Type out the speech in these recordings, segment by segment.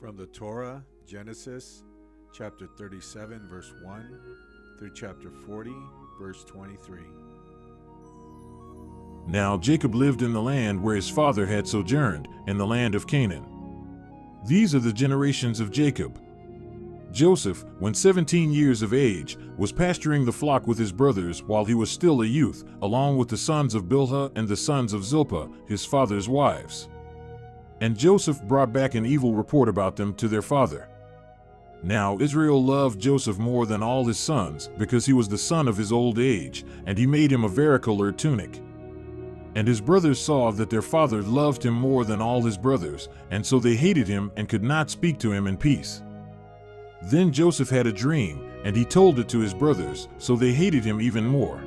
From the Torah, Genesis chapter 37, verse 1 through chapter 40, verse 23. Now Jacob lived in the land where his father had sojourned, in the land of Canaan. These are the generations of Jacob. Joseph, when 17 years of age, was pasturing the flock with his brothers while he was still a youth, along with the sons of Bilhah and the sons of Zilpah, his father's wives. And Joseph brought back an evil report about them to their father. Now Israel loved Joseph more than all his sons, because he was the son of his old age, and he made him a varicolored tunic. And his brothers saw that their father loved him more than all his brothers, and so they hated him and could not speak to him in peace. Then Joseph had a dream, and he told it to his brothers, so they hated him even more.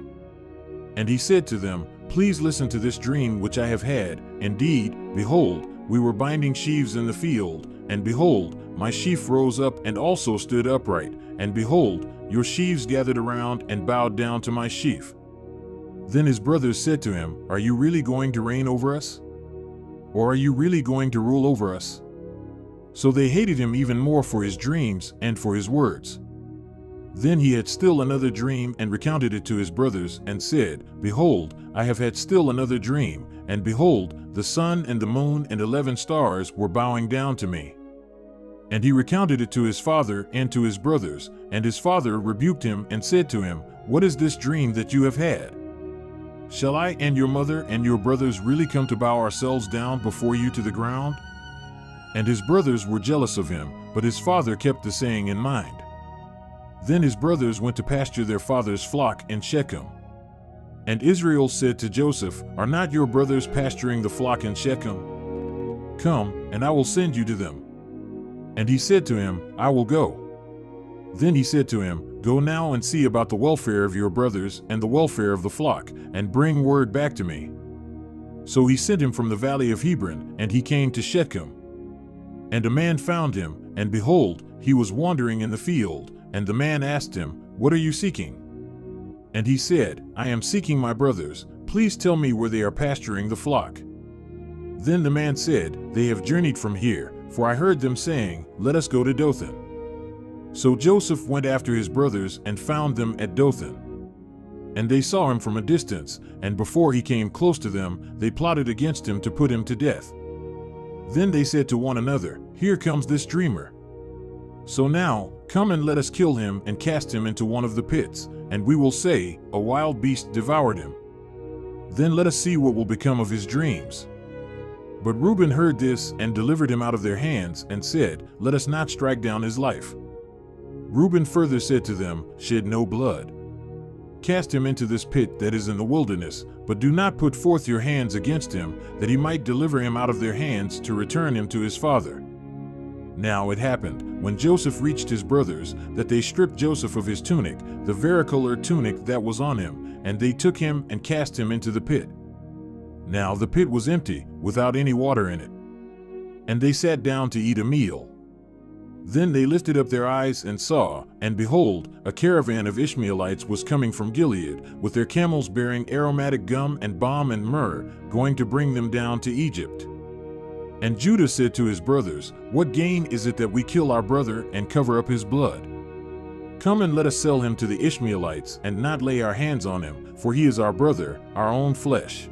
And he said to them, Please listen to this dream which I have had. Indeed, behold, we were binding sheaves in the field, and behold, my sheaf rose up and also stood upright, and behold, your sheaves gathered around and bowed down to my sheaf. Then his brothers said to him, Are you really going to reign over us? Or are you really going to rule over us? So they hated him even more for his dreams and for his words. Then he had still another dream and recounted it to his brothers and said, Behold, I have had still another dream, and behold, the sun and the moon and eleven stars were bowing down to me. And he recounted it to his father and to his brothers, and his father rebuked him and said to him, What is this dream that you have had? Shall I and your mother and your brothers really come to bow ourselves down before you to the ground? And his brothers were jealous of him, but his father kept the saying in mind. Then his brothers went to pasture their father's flock in Shechem. And Israel said to Joseph, Are not your brothers pasturing the flock in Shechem? Come, and I will send you to them. And he said to him, I will go. Then he said to him, Go now and see about the welfare of your brothers and the welfare of the flock, and bring word back to me. So he sent him from the valley of Hebron, and he came to Shechem. And a man found him, and behold, he was wandering in the field, and the man asked him, What are you seeking? And he said, I am seeking my brothers. Please tell me where they are pasturing the flock. Then the man said, They have journeyed from here, for I heard them saying, Let us go to Dothan. So Joseph went after his brothers and found them at Dothan. And they saw him from a distance, and before he came close to them, they plotted against him to put him to death. Then they said to one another, Here comes this dreamer. So now, come and let us kill him and cast him into one of the pits, and we will say, A wild beast devoured him. Then let us see what will become of his dreams. But Reuben heard this and delivered him out of their hands, and said, Let us not strike down his life. Reuben further said to them, Shed no blood. Cast him into this pit that is in the wilderness, but do not put forth your hands against him, that he might deliver him out of their hands to return him to his father. Now it happened, when Joseph reached his brothers, that they stripped Joseph of his tunic, the varicolored tunic that was on him, and they took him and cast him into the pit. Now the pit was empty, without any water in it. And they sat down to eat a meal. Then they lifted up their eyes and saw, and behold, a caravan of Ishmaelites was coming from Gilead, with their camels bearing aromatic gum and balm and myrrh, going to bring them down to Egypt. And Judah said to his brothers, What gain is it that we kill our brother and cover up his blood? Come and let us sell him to the Ishmaelites, and not lay our hands on him, for he is our brother, our own flesh.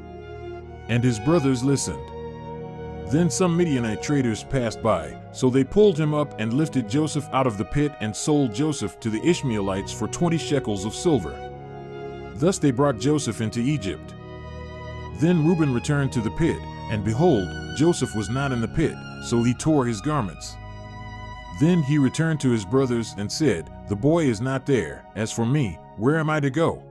And his brothers listened. Then some Midianite traders passed by, so they pulled him up and lifted Joseph out of the pit and sold Joseph to the Ishmaelites for twenty shekels of silver. Thus they brought Joseph into Egypt. Then Reuben returned to the pit, and behold, Joseph was not in the pit, so he tore his garments. Then he returned to his brothers and said, The boy is not there. As for me, where am I to go?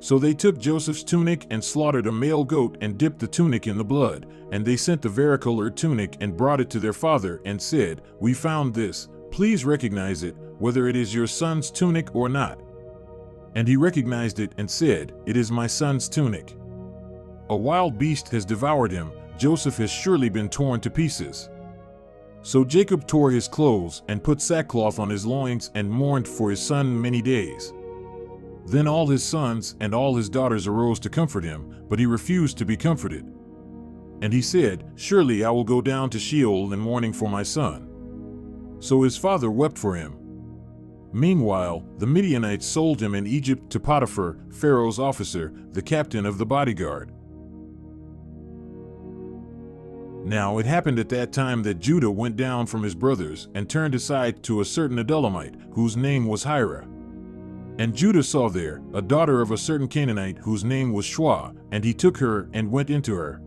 So they took Joseph's tunic and slaughtered a male goat and dipped the tunic in the blood. And they sent the varicolored tunic and brought it to their father and said, We found this. Please recognize it, whether it is your son's tunic or not. And he recognized it and said, It is my son's tunic. A wild beast has devoured him. Joseph has surely been torn to pieces. So Jacob tore his clothes and put sackcloth on his loins and mourned for his son many days. Then all his sons and all his daughters arose to comfort him, but he refused to be comforted. And he said, Surely I will go down to Sheol in mourning for my son. So his father wept for him. Meanwhile, the Midianites sold him in Egypt to Potiphar, Pharaoh's officer, the captain of the bodyguard. Now it happened at that time that Judah went down from his brothers and turned aside to a certain Adullamite, whose name was Hira. And Judah saw there a daughter of a certain Canaanite whose name was Shua, and he took her and went into her.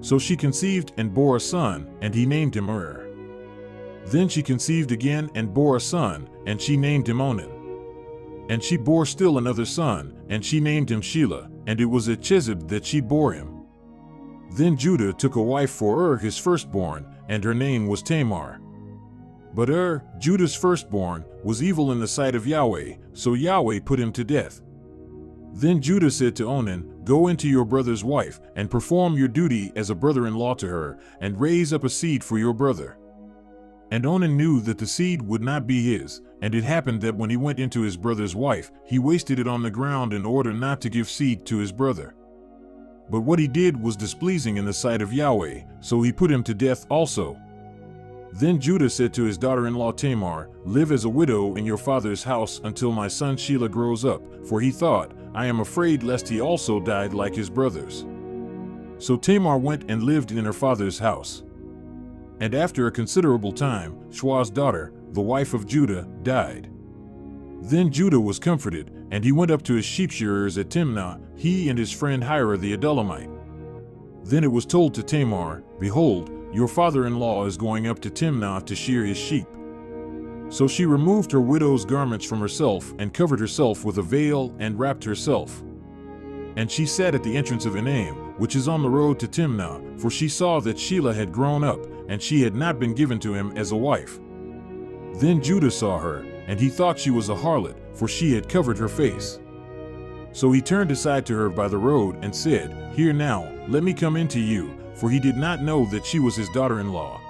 So she conceived and bore a son, and he named him Ur. Then she conceived again and bore a son, and she named him Onan. And she bore still another son, and she named him Shelah, and it was at Chezib that she bore him. Then Judah took a wife for Ur his firstborn, and her name was Tamar. But Ur, Judah's firstborn, was evil in the sight of Yahweh, so Yahweh put him to death. Then Judah said to Onan, Go into your brother's wife, and perform your duty as a brother in law to her, and raise up a seed for your brother. And Onan knew that the seed would not be his, and it happened that when he went into his brother's wife, he wasted it on the ground in order not to give seed to his brother. But what he did was displeasing in the sight of Yahweh, so he put him to death also. Then Judah said to his daughter in law Tamar, Live as a widow in your father's house until my son Shelah grows up, for he thought, I am afraid lest he also died like his brothers. So Tamar went and lived in her father's house. And after a considerable time, Shua's daughter, the wife of Judah, died. Then Judah was comforted, and he went up to his sheep shearers at Timnah, he and his friend Hira the Adullamite. Then it was told to Tamar, Behold, your father-in-law is going up to Timnah to shear his sheep. So she removed her widow's garments from herself and covered herself with a veil and wrapped herself. And she sat at the entrance of Enaim, which is on the road to Timnah, for she saw that Shelah had grown up, and she had not been given to him as a wife. Then Judah saw her, and he thought she was a harlot, for she had covered her face. So he turned aside to her by the road and said, Here now, let me come in to you, for he did not know that she was his daughter in law.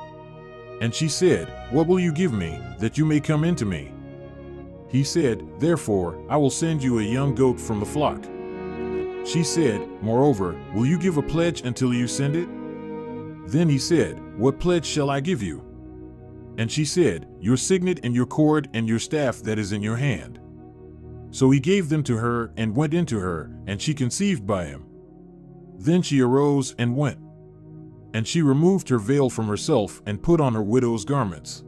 And she said, What will you give me, that you may come in to me? He said, Therefore, I will send you a young goat from the flock. She said, Moreover, will you give a pledge until you send it? Then he said, What pledge shall I give you? And she said, Your signet and your cord and your staff that is in your hand. So he gave them to her and went into her, and she conceived by him. Then she arose and went. And she removed her veil from herself and put on her widow's garments.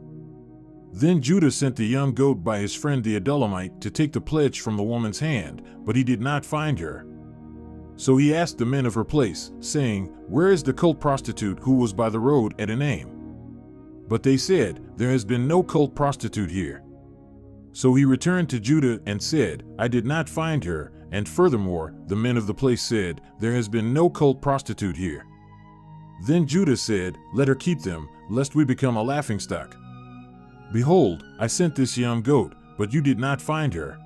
Then Judah sent the young goat by his friend the Adullamite to take the pledge from the woman's hand, but he did not find her. So he asked the men of her place, saying, Where is the cult prostitute who was by the road at Enaim? But they said, There has been no cult prostitute here. So he returned to Judah and said, I did not find her, and furthermore, the men of the place said, There has been no cult prostitute here. Then Judah said, Let her keep them, lest we become a laughingstock. Behold, I sent this young goat, but you did not find her.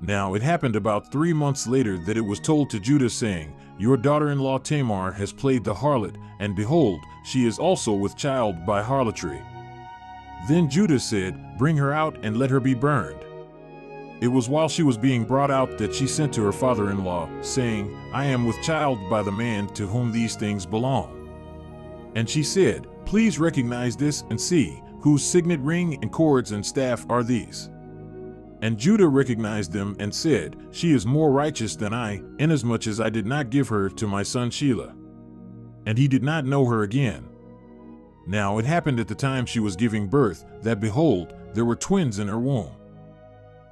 Now it happened about three months later that it was told to Judah, saying, Your daughter in law Tamar has played the harlot, and behold, she is also with child by harlotry. Then Judah said, Bring her out and let her be burned. It was while she was being brought out that she sent to her father in law, saying, I am with child by the man to whom these things belong. And she said, Please recognize this and see, whose signet ring and cords and staff are these. And Judah recognized them and said, She is more righteous than I, inasmuch as I did not give her to my son Shelah. And he did not know her again. Now it happened at the time she was giving birth, that behold, there were twins in her womb.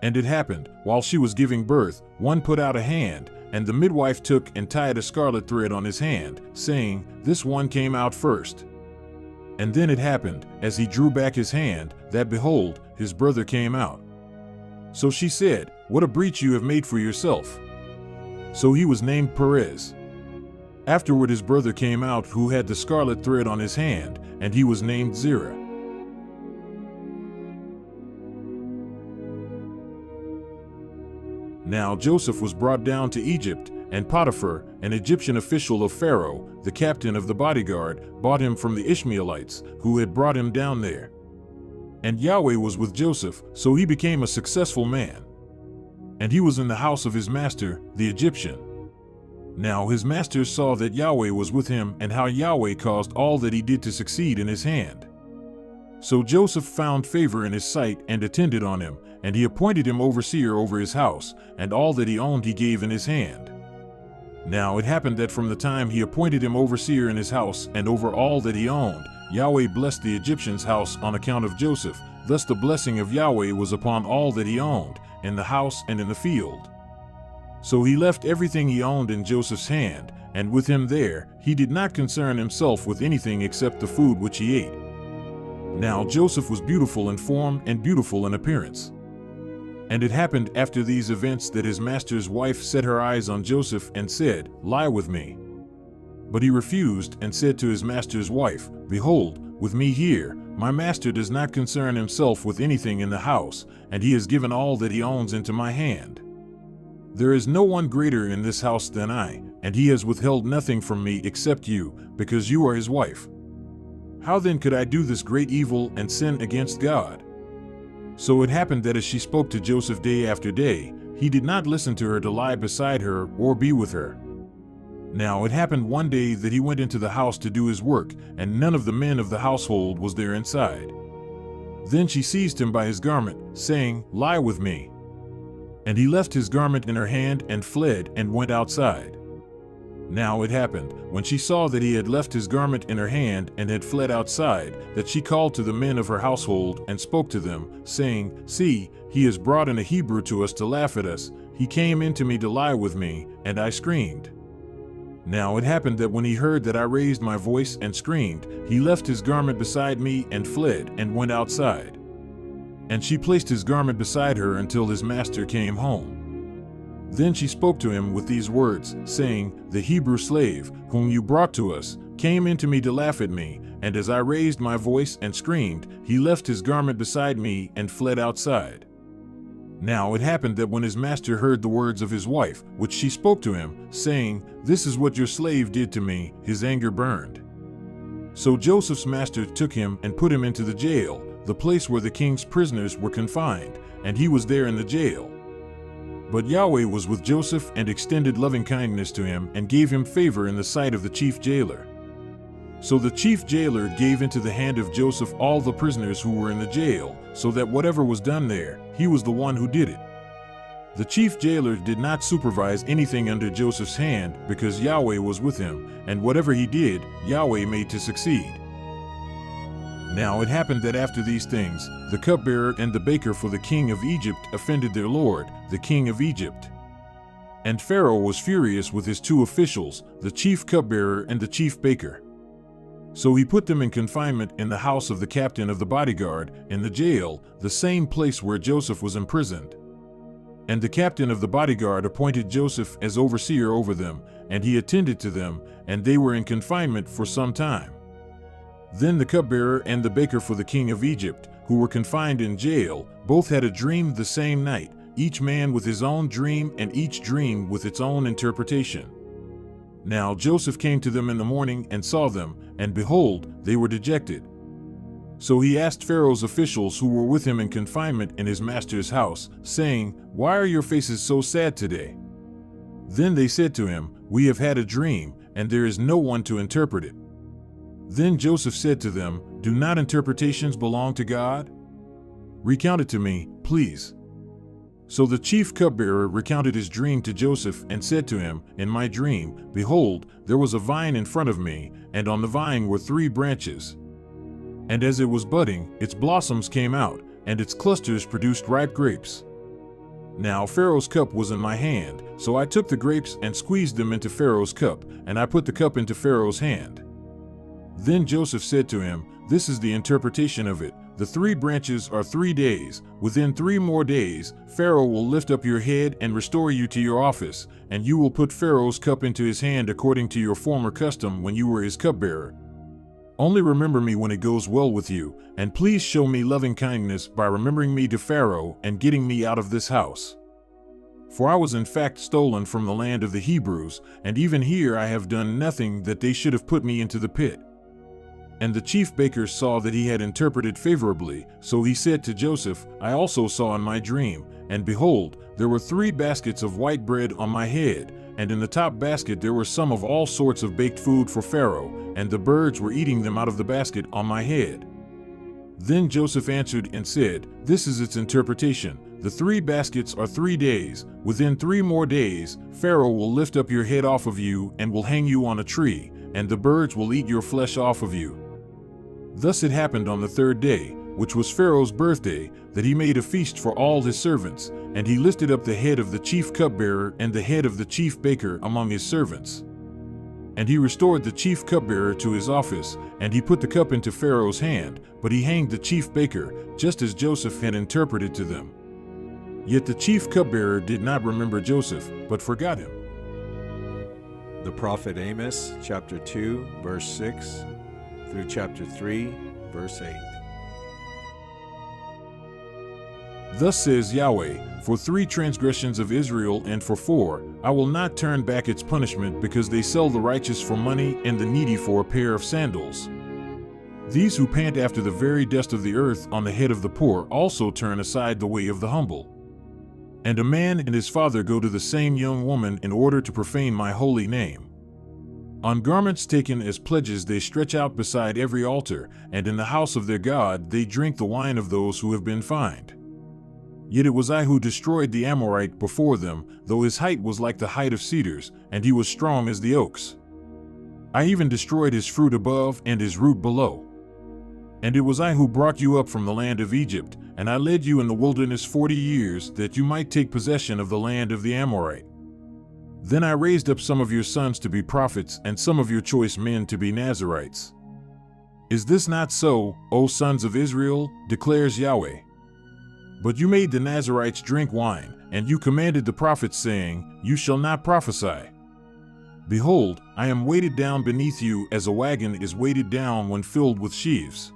And it happened, while she was giving birth, one put out a hand, and the midwife took and tied a scarlet thread on his hand, saying, This one came out first. And then it happened, as he drew back his hand, that behold, his brother came out. So she said, What a breach you have made for yourself. So he was named Perez. Afterward his brother came out who had the scarlet thread on his hand, and he was named Zerah. Now Joseph was brought down to Egypt, and Potiphar, an Egyptian official of Pharaoh, the captain of the bodyguard, bought him from the Ishmaelites, who had brought him down there. And Yahweh was with Joseph, so he became a successful man. And he was in the house of his master, the Egyptian. Now his master saw that Yahweh was with him and how Yahweh caused all that he did to succeed in his hand. So Joseph found favor in his sight and attended on him, and he appointed him overseer over his house, and all that he owned he gave in his hand. Now it happened that from the time he appointed him overseer in his house and over all that he owned, Yahweh blessed the Egyptian's house on account of Joseph. Thus the blessing of Yahweh was upon all that he owned, in the house and in the field. So he left everything he owned in Joseph's hand, and with him there, he did not concern himself with anything except the food which he ate. Now Joseph was beautiful in form and beautiful in appearance. And it happened after these events that his master's wife set her eyes on Joseph and said, Lie with me. But he refused and said to his master's wife, Behold, with me here, my master does not concern himself with anything in the house, and he has given all that he owns into my hand. There is no one greater in this house than I, and he has withheld nothing from me except you, because you are his wife. How then could I do this great evil and sin against God? So it happened that as she spoke to Joseph day after day, he did not listen to her to lie beside her or be with her. Now it happened one day that he went into the house to do his work, and none of the men of the household was there inside. Then she seized him by his garment, saying, Lie with me. And he left his garment in her hand and fled and went outside. Now it happened, when she saw that he had left his garment in her hand and had fled outside, that she called to the men of her household and spoke to them, saying, See, he has brought in a Hebrew to us to laugh at us. He came in to me to lie with me, and I screamed. Now it happened that when he heard that I raised my voice and screamed, he left his garment beside me and fled and went outside. And she placed his garment beside her until his master came home. Then she spoke to him with these words, saying, The Hebrew slave, whom you brought to us, came in to me to laugh at me, and as I raised my voice and screamed, he left his garment beside me and fled outside. Now it happened that when his master heard the words of his wife, which she spoke to him, saying, This is what your slave did to me, his anger burned. So Joseph's master took him and put him into the jail, the place where the king's prisoners were confined, and he was there in the jail. But Yahweh was with Joseph and extended loving kindness to him and gave him favor in the sight of the chief jailer. So the chief jailer gave into the hand of Joseph all the prisoners who were in the jail, so that whatever was done there, he was the one who did it. The chief jailer did not supervise anything under Joseph's hand because Yahweh was with him, and whatever he did, Yahweh made to succeed. Now it happened that after these things, the cupbearer and the baker for the king of Egypt offended their lord, the king of Egypt. And Pharaoh was furious with his two officials, the chief cupbearer and the chief baker. So he put them in confinement in the house of the captain of the bodyguard, in the jail, the same place where Joseph was imprisoned. And the captain of the bodyguard appointed Joseph as overseer over them, and he attended to them, and they were in confinement for some time. Then the cupbearer and the baker for the king of Egypt, who were confined in jail, both had a dream the same night, each man with his own dream and each dream with its own interpretation. Now Joseph came to them in the morning and saw them, and behold, they were dejected. So he asked Pharaoh's officials who were with him in confinement in his master's house, saying, Why are your faces so sad today? Then they said to him, We have had a dream, and there is no one to interpret it. Then Joseph said to them, Do not interpretations belong to God? Recount it to me, please. So the chief cupbearer recounted his dream to Joseph and said to him, In my dream, behold, there was a vine in front of me, and on the vine were three branches. And as it was budding, its blossoms came out, and its clusters produced ripe grapes. Now Pharaoh's cup was in my hand, so I took the grapes and squeezed them into Pharaoh's cup, and I put the cup into Pharaoh's hand. Then Joseph said to him, This is the interpretation of it. The three branches are three days. Within three more days, Pharaoh will lift up your head and restore you to your office, and you will put Pharaoh's cup into his hand according to your former custom when you were his cupbearer. Only remember me when it goes well with you, and please show me loving kindness by remembering me to Pharaoh and getting me out of this house. For I was in fact stolen from the land of the Hebrews, and even here I have done nothing that they should have put me into the pit. And the chief baker saw that he had interpreted favorably, so he said to Joseph, I also saw in my dream, and behold, there were three baskets of white bread on my head, and in the top basket there were some of all sorts of baked food for Pharaoh, and the birds were eating them out of the basket on my head. Then Joseph answered and said, This is its interpretation. The three baskets are three days. Within three more days, Pharaoh will lift up your head off of you and will hang you on a tree, and the birds will eat your flesh off of you. Thus it happened on the third day, which was Pharaoh's birthday, that he made a feast for all his servants, and he lifted up the head of the chief cupbearer and the head of the chief baker among his servants. And he restored the chief cupbearer to his office, and he put the cup into Pharaoh's hand, but he hanged the chief baker, just as Joseph had interpreted to them. Yet the chief cupbearer did not remember Joseph, but forgot him. The prophet Amos, chapter 2, verse 6 through chapter 3, verse 8. Thus says Yahweh, For three transgressions of Israel and for four, I will not turn back its punishment because they sell the righteous for money and the needy for a pair of sandals. These who pant after the very dust of the earth on the head of the poor also turn aside the way of the humble. And a man and his father go to the same young woman in order to profane my holy name. On garments taken as pledges they stretch out beside every altar, and in the house of their God they drink the wine of those who have been fined. Yet it was I who destroyed the Amorite before them, though his height was like the height of cedars, and he was strong as the oaks. I even destroyed his fruit above and his root below. And it was I who brought you up from the land of Egypt, and I led you in the wilderness forty years, that you might take possession of the land of the Amorite. Then I raised up some of your sons to be prophets, and some of your choice men to be Nazarites. Is this not so, O sons of Israel? declares Yahweh. But you made the Nazarites drink wine, and you commanded the prophets, saying, You shall not prophesy. Behold, I am weighted down beneath you as a wagon is weighted down when filled with sheaves.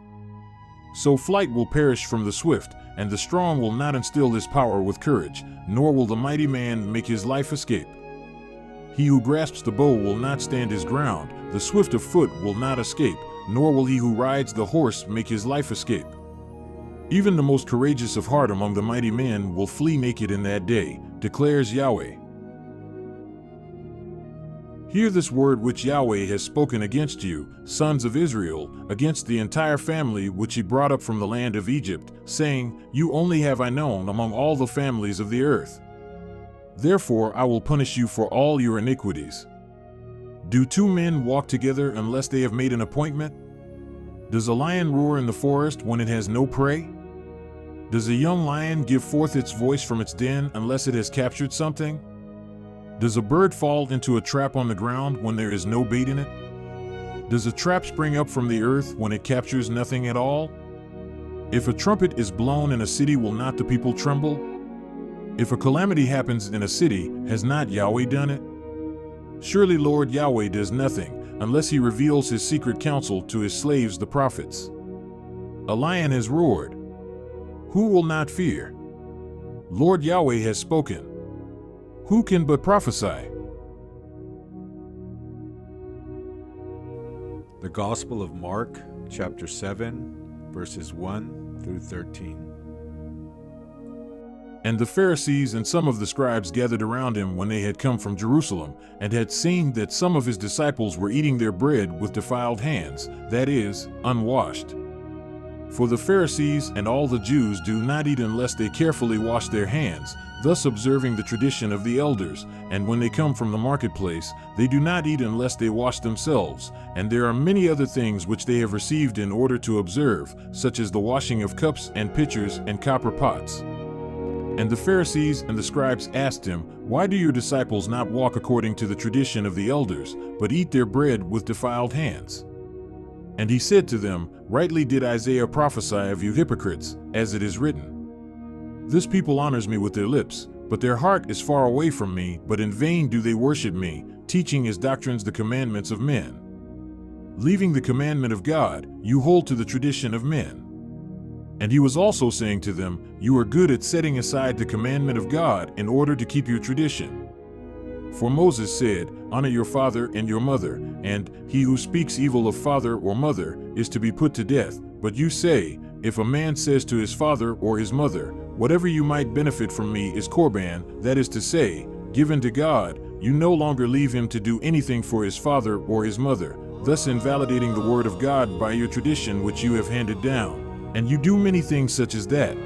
So flight will perish from the swift, and the strong will not instill his power with courage, nor will the mighty man make his life escape. He who grasps the bow will not stand his ground, the swift of foot will not escape, nor will he who rides the horse make his life escape. Even the most courageous of heart among the mighty men will flee naked in that day, declares Yahweh. Hear this word which Yahweh has spoken against you, sons of Israel, against the entire family which he brought up from the land of Egypt, saying, You only have I known among all the families of the earth. Therefore I will punish you for all your iniquities. Do two men walk together unless they have made an appointment? Does a lion roar in the forest when it has no prey? Does a young lion give forth its voice from its den unless it has captured something? Does a bird fall into a trap on the ground when there is no bait in it? Does a trap spring up from the earth when it captures nothing at all? If a trumpet is blown in a city, will not the people tremble? If a calamity happens in a city, has not Yahweh done it? Surely Lord Yahweh does nothing unless he reveals his secret counsel to his slaves the prophets. A lion has roared, who will not fear? Lord Yahweh has spoken. Who can but prophesy? The Gospel of Mark, chapter 7, verses 1 through 13. And the Pharisees and some of the scribes gathered around him when they had come from Jerusalem, and had seen that some of his disciples were eating their bread with defiled hands, that is, unwashed. For the Pharisees and all the Jews do not eat unless they carefully wash their hands, thus observing the tradition of the elders, and when they come from the marketplace, they do not eat unless they wash themselves, and there are many other things which they have received in order to observe, such as the washing of cups and pitchers and copper pots. And the Pharisees and the scribes asked him, Why do your disciples not walk according to the tradition of the elders, but eat their bread with defiled hands? And he said to them, Rightly did Isaiah prophesy of you hypocrites, as it is written. This people honors me with their lips, but their heart is far away from me, but in vain do they worship me, teaching as doctrines the commandments of men. Leaving the commandment of God, you hold to the tradition of men. And he was also saying to them, You are good at setting aside the commandment of God in order to keep your tradition. For Moses said, Honor your father and your mother, and he who speaks evil of father or mother is to be put to death. But you say, If a man says to his father or his mother, Whatever you might benefit from me is Korban, that is to say, given to God, you no longer leave him to do anything for his father or his mother, thus invalidating the word of God by your tradition which you have handed down. And you do many things such as that,